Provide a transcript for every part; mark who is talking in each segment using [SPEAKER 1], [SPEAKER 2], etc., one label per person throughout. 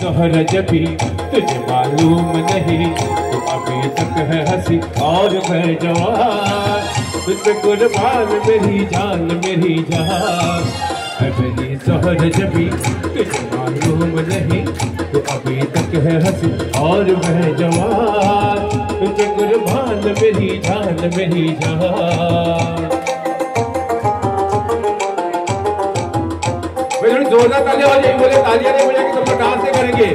[SPEAKER 1] जोहर जबी तुझे मालूम नहीं तो अभी तक है हँसी और मैं जवान तुझ कुर्बान मेरी जान मेरी जान। मेरी जोहर जबी तुझे मालूम नहीं तो अभी तक है हँसी और मैं जवान तुझ कुर्बान मेरी जान मेरी जान। भाई थोड़ी जोरदार तालियाँ हो जाएगी बोले, तालियाँ नहीं बजाएँगे तो हम डांस नहीं करेंगे।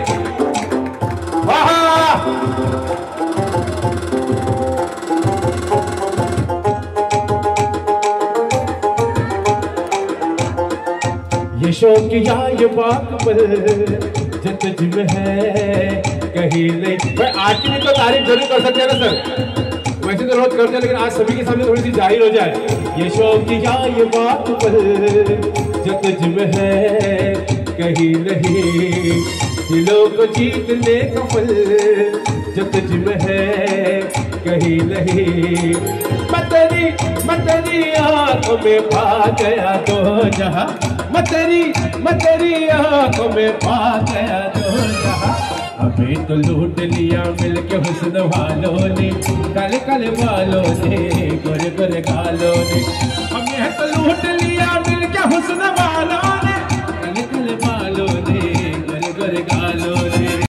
[SPEAKER 1] शौक ये बात पर जत जिम है, कहीं नहीं। भाई, आज की भी तो तारीफ़ ज़रूर कर सकते हैं ना, सर? वैसे तो रोज करते हैं, लेकिन आज सभी के सामने थोड़ी सी ज़ाहिर हो जाए। ये शौक या ये बात पर जत जिम है, कहीं नहीं। दिलों को जीतने का फल जत जिम है, कहीं नहीं। मतरी मतरी आँखों में पा गया दो जहाँ। मतरी मतरी आँखों में पा गया दो जहाँ। अभी तो लूट लिया, मिल के हुस्न वालों ने। कल कल वालों ने गोरे गोरे गालों ने। हमें तो लूट लिया। ডালো